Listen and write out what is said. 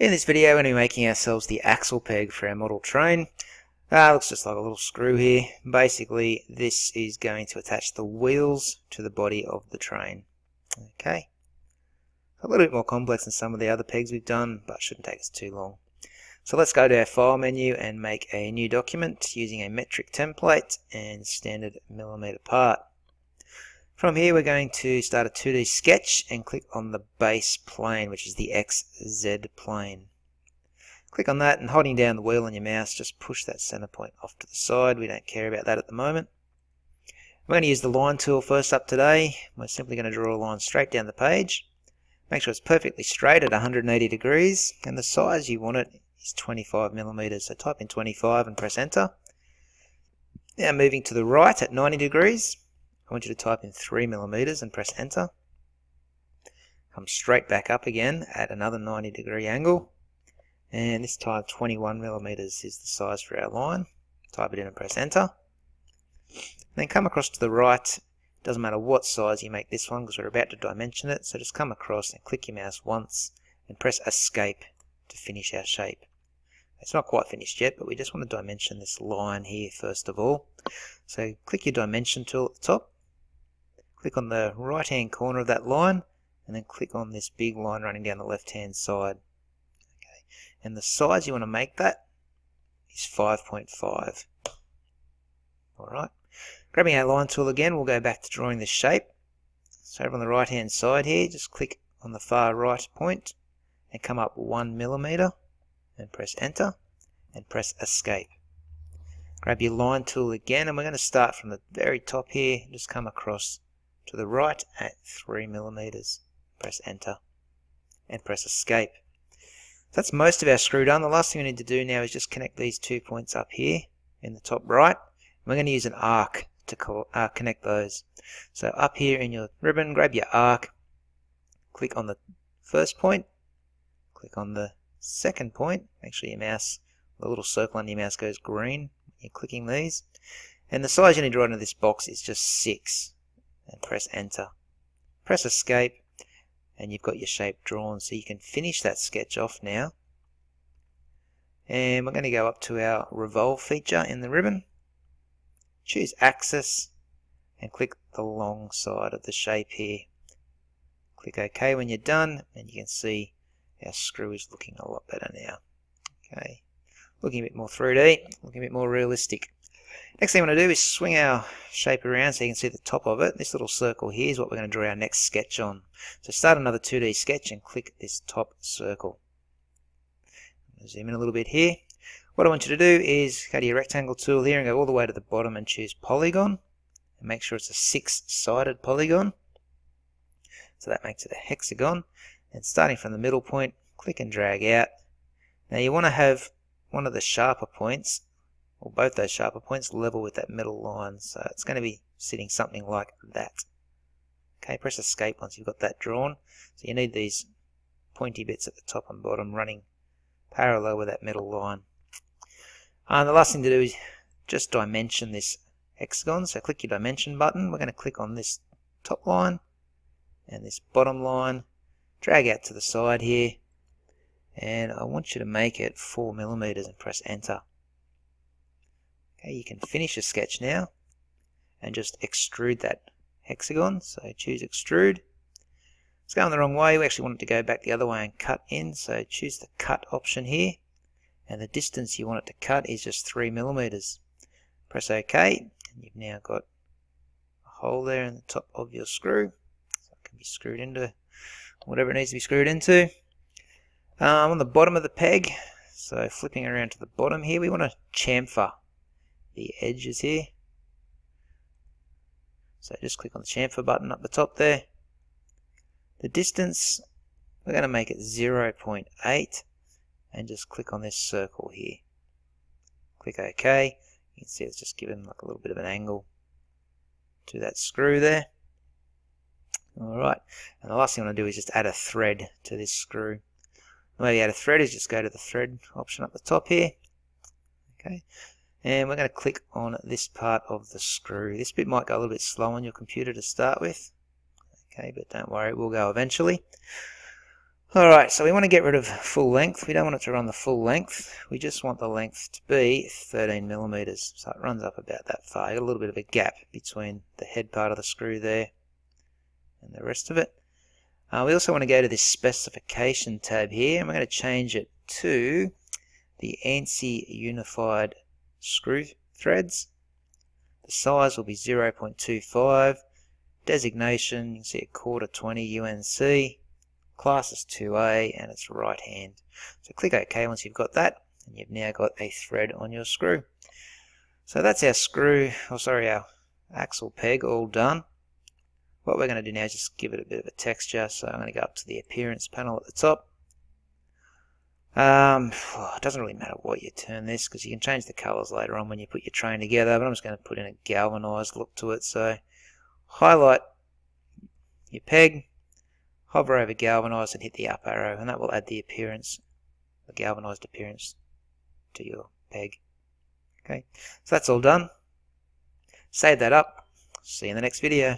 In this video, we're going to be making ourselves the axle peg for our model train. Uh, looks just like a little screw here. Basically, this is going to attach the wheels to the body of the train. Okay. A little bit more complex than some of the other pegs we've done, but shouldn't take us too long. So let's go to our file menu and make a new document using a metric template and standard millimeter part. From here we're going to start a 2D sketch and click on the base plane which is the XZ plane. Click on that and holding down the wheel on your mouse just push that center point off to the side. We don't care about that at the moment. We're going to use the line tool first up today. We're simply going to draw a line straight down the page. Make sure it's perfectly straight at 180 degrees and the size you want it is 25 millimeters. So type in 25 and press enter. Now moving to the right at 90 degrees I want you to type in 3 millimeters and press enter. Come straight back up again at another 90 degree angle. And this time 21 millimeters is the size for our line. Type it in and press enter. Then come across to the right. Doesn't matter what size you make this one because we're about to dimension it. So just come across and click your mouse once and press escape to finish our shape. It's not quite finished yet, but we just want to dimension this line here first of all. So click your dimension tool at the top click on the right hand corner of that line and then click on this big line running down the left hand side. Okay. And the size you want to make that is 5.5 alright grabbing our line tool again we'll go back to drawing this shape. So over on the right hand side here just click on the far right point and come up one millimeter and press enter and press escape. Grab your line tool again and we're going to start from the very top here just come across to the right at 3 millimeters. Press enter and press escape. That's most of our screw done. The last thing we need to do now is just connect these two points up here in the top right. We're going to use an arc to uh, connect those. So up here in your ribbon, grab your arc, click on the first point, click on the second point, make sure your mouse, the little circle on your mouse goes green you're clicking these. And the size you need to write into this box is just 6 and press enter. Press escape and you've got your shape drawn so you can finish that sketch off now. And we're going to go up to our revolve feature in the ribbon. Choose axis and click the long side of the shape here. Click OK when you're done and you can see our screw is looking a lot better now. Okay, looking a bit more 3D, looking a bit more realistic. Next thing I'm going to do is swing our shape around so you can see the top of it. This little circle here is what we're going to draw our next sketch on. So start another 2D sketch and click this top circle. Zoom in a little bit here. What I want you to do is go to your rectangle tool here and go all the way to the bottom and choose polygon. And make sure it's a six-sided polygon. So that makes it a hexagon. And starting from the middle point, click and drag out. Now you want to have one of the sharper points or both those sharper points level with that middle line. So it's going to be sitting something like that. Okay, press escape once you've got that drawn. So you need these pointy bits at the top and bottom running parallel with that middle line. And uh, the last thing to do is just dimension this hexagon. So click your dimension button. We're going to click on this top line and this bottom line. Drag out to the side here. And I want you to make it 4 millimeters and press enter. Okay, you can finish a sketch now and just extrude that hexagon. So choose extrude. It's going the wrong way. We actually want it to go back the other way and cut in. So choose the cut option here. And the distance you want it to cut is just 3 millimeters. Press OK. And you've now got a hole there in the top of your screw. So it can be screwed into whatever it needs to be screwed into. Um, on the bottom of the peg, so flipping around to the bottom here, we want to chamfer the edges here. So just click on the chamfer button up the top there. The distance, we're going to make it 0.8 and just click on this circle here. Click OK. You can see it's just given like a little bit of an angle to that screw there. Alright, and the last thing I want to do is just add a thread to this screw. The way you add a thread is just go to the thread option up the top here. Okay, and we're going to click on this part of the screw. This bit might go a little bit slow on your computer to start with. Okay, but don't worry, it will go eventually. Alright, so we want to get rid of full length. We don't want it to run the full length. We just want the length to be 13 millimeters. So it runs up about that far. Got a little bit of a gap between the head part of the screw there and the rest of it. Uh, we also want to go to this specification tab here and we're going to change it to the ANSI unified screw threads. The size will be 0.25. Designation, you can see a quarter 20 UNC. Class is 2A and it's right hand. So click OK once you've got that and you've now got a thread on your screw. So that's our screw, or oh sorry, our axle peg all done. What we're going to do now is just give it a bit of a texture. So I'm going to go up to the appearance panel at the top. Um, it doesn't really matter what you turn this because you can change the colors later on when you put your train together. But I'm just going to put in a galvanized look to it. So highlight your peg, hover over galvanized and hit the up arrow and that will add the appearance, the galvanized appearance to your peg. Okay, so that's all done. Save that up. See you in the next video.